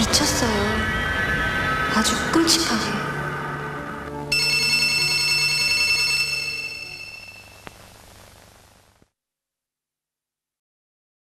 미쳤어요. 아주 끔찍하게.